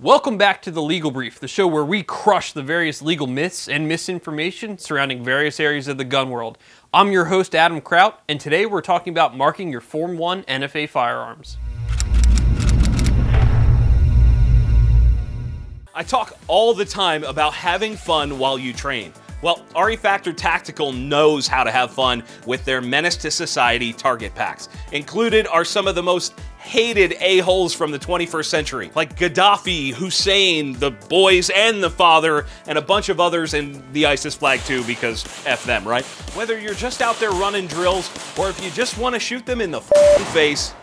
Welcome back to the Legal Brief, the show where we crush the various legal myths and misinformation surrounding various areas of the gun world. I'm your host, Adam Kraut, and today we're talking about marking your Form 1 NFA firearms. I talk all the time about having fun while you train. Well, RE Factor Tactical knows how to have fun with their Menace to Society target packs. Included are some of the most hated a-holes from the 21st century, like Gaddafi, Hussein, the boys and the father, and a bunch of others in the ISIS flag too, because F them, right? Whether you're just out there running drills, or if you just want to shoot them in the face,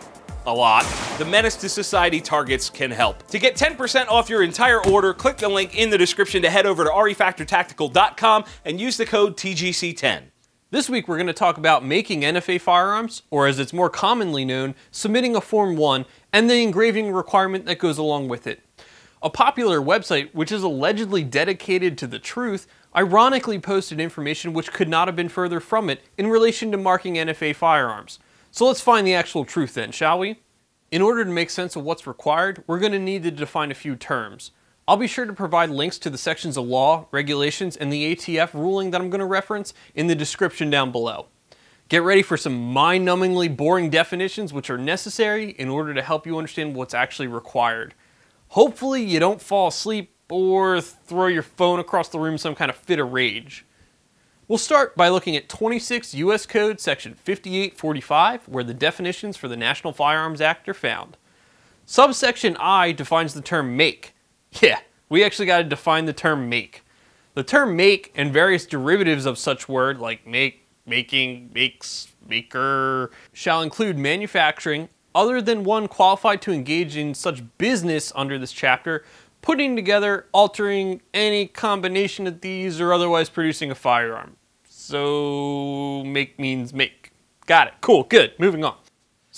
a lot, the Menace to Society targets can help. To get 10% off your entire order, click the link in the description to head over to refactortactical.com and use the code TGC10. This week we're going to talk about making NFA firearms, or as it's more commonly known, submitting a Form 1 and the engraving requirement that goes along with it. A popular website, which is allegedly dedicated to the truth, ironically posted information which could not have been further from it in relation to marking NFA firearms. So let's find the actual truth then, shall we? In order to make sense of what's required, we're going to need to define a few terms. I'll be sure to provide links to the sections of law, regulations, and the ATF ruling that I'm going to reference in the description down below. Get ready for some mind-numbingly boring definitions which are necessary in order to help you understand what's actually required. Hopefully you don't fall asleep or throw your phone across the room some kind of fit of rage. We'll start by looking at 26 U.S. Code section 5845, where the definitions for the National Firearms Act are found. Subsection I defines the term make. Yeah, we actually got to define the term make. The term make and various derivatives of such word like make, making, makes, maker, shall include manufacturing other than one qualified to engage in such business under this chapter putting together, altering any combination of these, or otherwise producing a firearm. So make means make. Got it. Cool. Good. Moving on.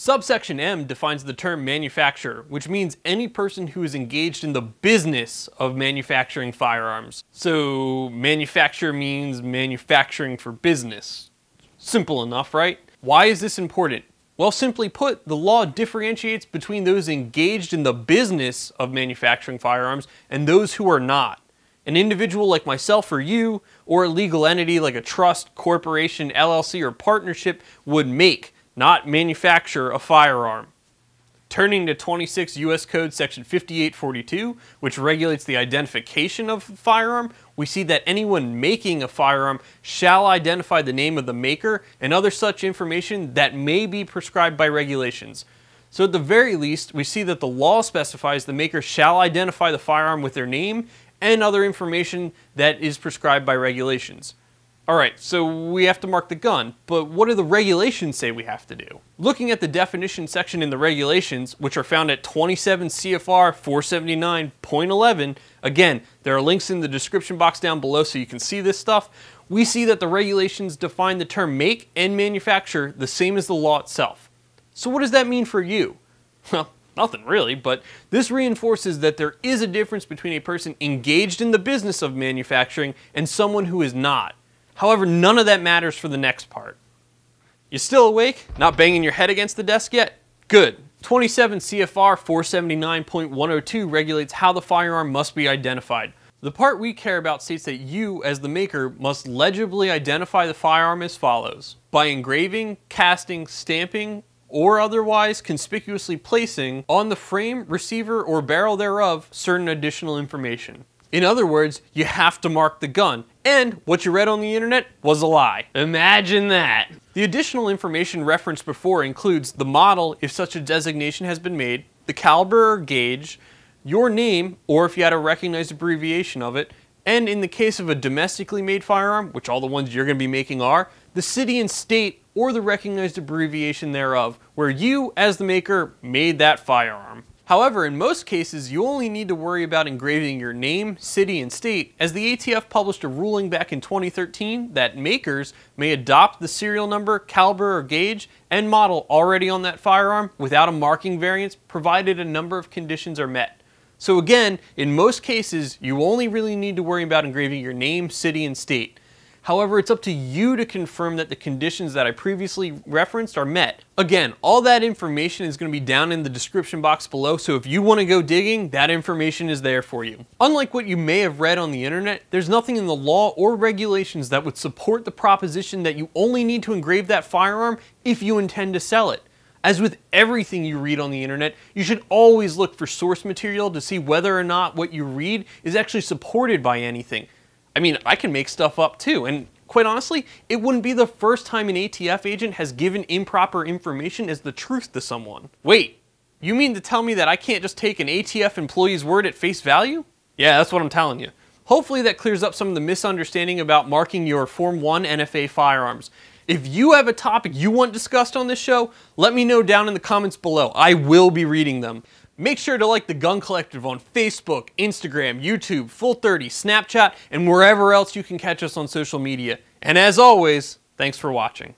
Subsection M defines the term manufacturer, which means any person who is engaged in the business of manufacturing firearms. So manufacture means manufacturing for business. Simple enough, right? Why is this important? Well, simply put, the law differentiates between those engaged in the business of manufacturing firearms and those who are not. An individual like myself or you, or a legal entity like a trust, corporation, LLC, or partnership would make, not manufacture, a firearm. Turning to 26 U.S. Code Section 5842, which regulates the identification of firearm, we see that anyone making a firearm shall identify the name of the maker and other such information that may be prescribed by regulations. So at the very least, we see that the law specifies the maker shall identify the firearm with their name and other information that is prescribed by regulations. Alright, so we have to mark the gun, but what do the regulations say we have to do? Looking at the definition section in the regulations, which are found at 27 CFR 479.11, again, there are links in the description box down below so you can see this stuff, we see that the regulations define the term make and manufacture the same as the law itself. So what does that mean for you? Well, nothing really, but this reinforces that there is a difference between a person engaged in the business of manufacturing and someone who is not. However, none of that matters for the next part. You still awake? Not banging your head against the desk yet? Good. 27 CFR 479.102 regulates how the firearm must be identified. The part we care about states that you, as the maker, must legibly identify the firearm as follows. By engraving, casting, stamping, or otherwise conspicuously placing on the frame, receiver, or barrel thereof certain additional information. In other words, you have to mark the gun. And what you read on the internet was a lie. Imagine that. The additional information referenced before includes the model, if such a designation has been made, the caliber or gauge, your name, or if you had a recognized abbreviation of it, and in the case of a domestically made firearm, which all the ones you're going to be making are, the city and state or the recognized abbreviation thereof, where you, as the maker, made that firearm. However, in most cases, you only need to worry about engraving your name, city, and state, as the ATF published a ruling back in 2013 that makers may adopt the serial number, caliber, or gauge and model already on that firearm without a marking variance, provided a number of conditions are met. So again, in most cases, you only really need to worry about engraving your name, city, and state. However, it's up to you to confirm that the conditions that I previously referenced are met. Again, all that information is going to be down in the description box below, so if you want to go digging, that information is there for you. Unlike what you may have read on the internet, there's nothing in the law or regulations that would support the proposition that you only need to engrave that firearm if you intend to sell it. As with everything you read on the internet, you should always look for source material to see whether or not what you read is actually supported by anything. I mean, I can make stuff up too, and quite honestly, it wouldn't be the first time an ATF agent has given improper information as the truth to someone. Wait, you mean to tell me that I can't just take an ATF employee's word at face value? Yeah, that's what I'm telling you. Hopefully that clears up some of the misunderstanding about marking your Form 1 NFA firearms. If you have a topic you want discussed on this show, let me know down in the comments below. I will be reading them. Make sure to like the Gun Collective on Facebook, Instagram, YouTube, Full30, Snapchat, and wherever else you can catch us on social media. And as always, thanks for watching.